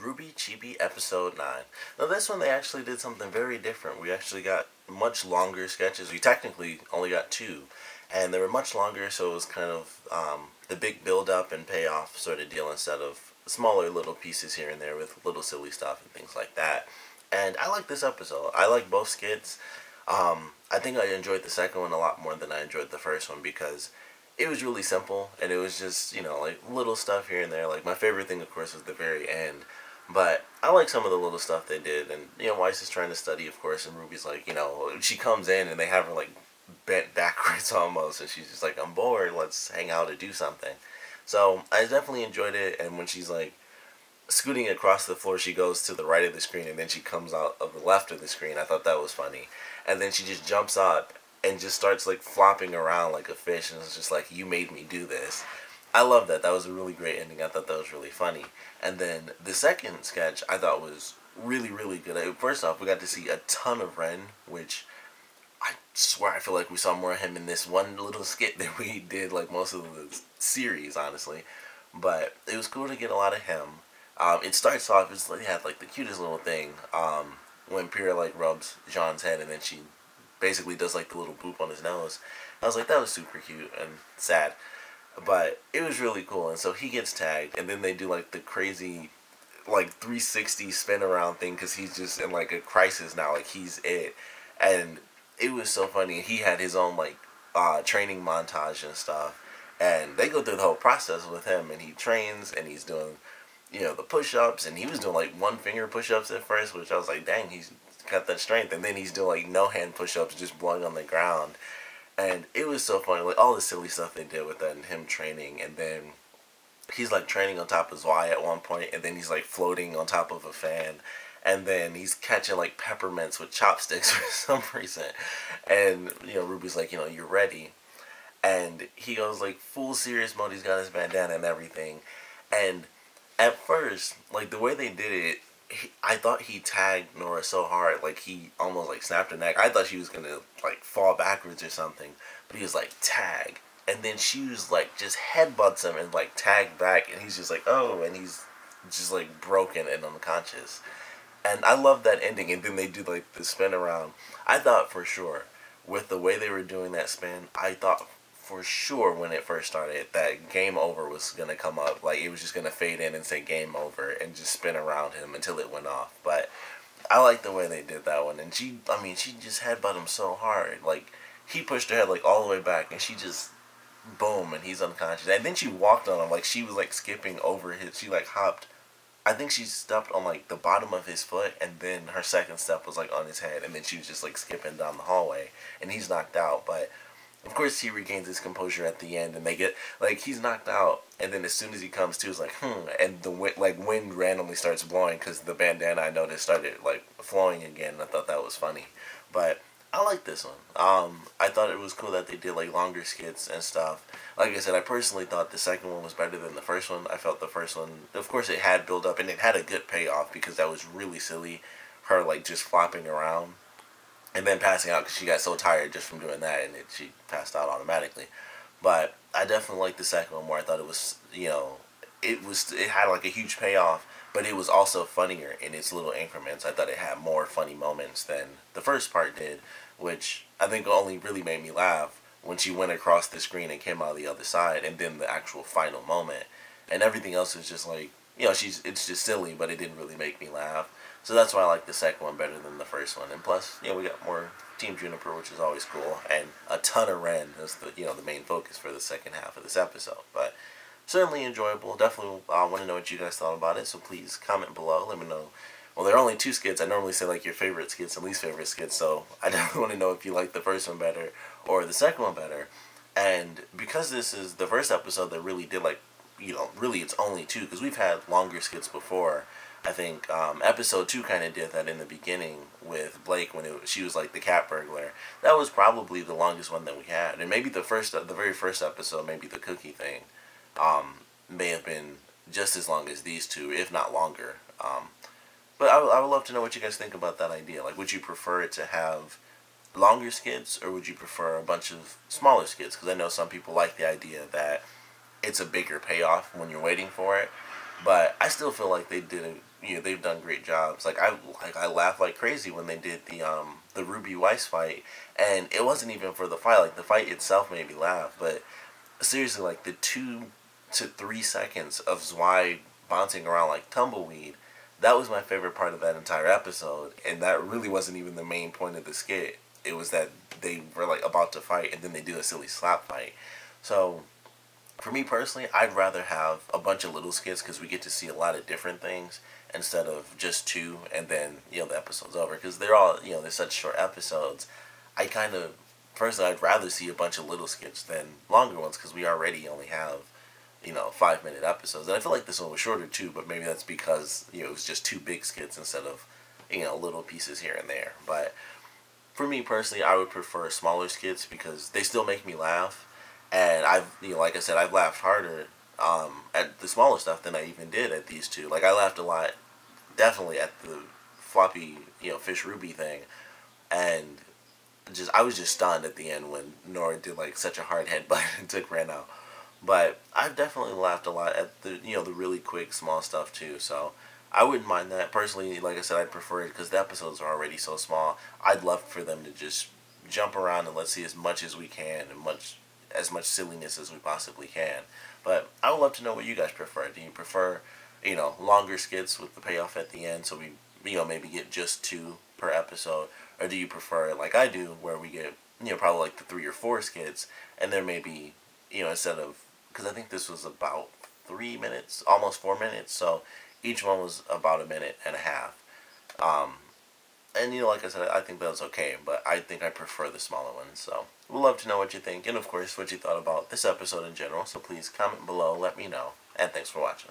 RWBY Chibi Episode 9. Now, this one they actually did something very different. We actually got much longer sketches. We technically only got two, and they were much longer, so it was kind of um, the big build up and payoff sort of deal instead of smaller little pieces here and there with little silly stuff and things like that. And I like this episode. I like both skits. Um, I think I enjoyed the second one a lot more than I enjoyed the first one because it was really simple and it was just you know like little stuff here and there. Like my favorite thing, of course, was the very end. But I like some of the little stuff they did, and you know, Weiss is trying to study, of course, and Ruby's like, you know, she comes in and they have her like bent backwards almost, and she's just like, I'm bored, let's hang out and do something. So I definitely enjoyed it, and when she's like scooting across the floor, she goes to the right of the screen, and then she comes out of the left of the screen. I thought that was funny, and then she just jumps up and just starts like flopping around like a fish, and it's just like, you made me do this. I love that. That was a really great ending. I thought that was really funny. And then the second sketch I thought was really, really good. First off, we got to see a ton of Ren, which I swear I feel like we saw more of him in this one little skit than we did like most of the series, honestly. But it was cool to get a lot of him. Um, it starts off, it's like, it had like the cutest little thing um, when Pyrrha like rubs Jaune's head and then she basically does like the little boop on his nose. I was like, that was super cute and sad. But it was really cool, and so he gets tagged, and then they do like the crazy, like 360 spin around thing because he's just in like a crisis now, like he's it, and it was so funny. He had his own like uh, training montage and stuff, and they go through the whole process with him, and he trains, and he's doing, you know, the push-ups, and he was doing like one finger push-ups at first, which I was like, dang, he's got that strength, and then he's doing like no hand push-ups, just blowing on the ground and it was so funny, like all the silly stuff they did with that and him training, and then he's like training on top of Zwei at one point, and then he's like floating on top of a fan, and then he's catching like peppermints with chopsticks for some reason, and you know Ruby's like, you know, you're ready, and he goes like full serious mode. He's got his bandana and everything, and at first, like the way they did it, he, I thought he tagged Nora so hard, like he almost like snapped her neck. I thought she was gonna like fall backwards or something, but he was like tag, and then she was like just headbutts him and like tag back, and he's just like oh, and he's just like broken and unconscious. And I love that ending, and then they do like the spin around. I thought for sure, with the way they were doing that spin, I thought for sure when it first started that game over was gonna come up. Like it was just gonna fade in and say game over and just spin around him until it went off. But I like the way they did that one. And she, I mean, she just headbutt him so hard. Like he pushed her head like all the way back, and she just boom, and he's unconscious. And then she walked on him like she was like skipping over his. She like hopped. I think she stepped on like the bottom of his foot, and then her second step was like on his head, and then she was just like skipping down the hallway, and he's knocked out. But of course, he regains his composure at the end, and they get like he's knocked out, and then as soon as he comes to, it's like hmm, and the wind, like wind randomly starts blowing because the bandana I noticed started like flowing again. I thought that was funny, but I like this one. Um, I thought it was cool that they did like longer skits and stuff. Like I said, I personally thought the second one was better than the first one. I felt the first one, of course, it had build up and it had a good payoff because that was really silly. Her like just flopping around and then passing out because she got so tired just from doing that, and it, she passed out automatically. But I definitely liked the second one more. I thought it was, you know, it was it had like a huge payoff, but it was also funnier in its little increments. I thought it had more funny moments than the first part did, which I think only really made me laugh when she went across the screen and came out the other side, and then the actual final moment, and everything else was just like, you know, she's it's just silly, but it didn't really make me laugh. So that's why I like the second one better than the first one. And plus, know, we got more Team Juniper, which is always cool, and a ton of Ren is the you know the main focus for the second half of this episode. But certainly enjoyable. Definitely, I uh, want to know what you guys thought about it. So please comment below. Let me know. Well, there are only two skits. I normally say like your favorite skits and least favorite skits. So I definitely want to know if you like the first one better or the second one better. And because this is the first episode that really did like, you know, really it's only two because we've had longer skits before. I think um, episode two kind of did that in the beginning with Blake when it, she was like the cat burglar. That was probably the longest one that we had, and maybe the first, the very first episode, maybe the cookie thing, um, may have been just as long as these two, if not longer. Um, but I, I would love to know what you guys think about that idea. Like, would you prefer it to have longer skits, or would you prefer a bunch of smaller skits? Because I know some people like the idea that it's a bigger payoff when you're waiting for it but I still feel like they did a, you know they've done great jobs. Like I like I laughed like crazy when they did the um the Ruby Weiss fight, and it wasn't even for the fight. Like the fight itself made me laugh, but seriously, like the two to three seconds of Zwei bouncing around like tumbleweed, that was my favorite part of that entire episode, and that really wasn't even the main point of the skit. It was that they were like about to fight, and then they do a silly slap fight. So for me personally, I'd rather have a bunch of little skits because we get to see a lot of different things instead of just two and then you know the episode's over because they're all you know they're such short episodes. I kind of personally I'd rather see a bunch of little skits than longer ones because we already only have you know five minute episodes and I feel like this one was shorter too, but maybe that's because you know it was just two big skits instead of you know little pieces here and there. But for me personally, I would prefer smaller skits because they still make me laugh and I've you know like I said I've laughed harder um, at the smaller stuff than I even did at these two. Like I laughed a lot, definitely at the floppy you know fish ruby thing, and just I was just stunned at the end when Nora did like such a hard headbutt and took Ren out. But I've definitely laughed a lot at the you know the really quick small stuff too. So I wouldn't mind that personally. Like I said, I'd prefer it because the episodes are already so small. I'd love for them to just jump around and let's see as much as we can and much as much silliness as we possibly can. But I would love to know what you guys prefer. Do you prefer, you know, longer skits with the payoff at the end, so we, you know, maybe get just two per episode, or do you prefer like I do, where we get, you know, probably like the three or four skits, and there may be, you know, instead of, because I think this was about three minutes, almost four minutes, so each one was about a minute and a half. Um, and you know, like I said, I think was okay, but I think I prefer the smaller ones. So we'd love to know what you think, and of course, what you thought about this episode in general. So please comment below, let me know, and thanks for watching.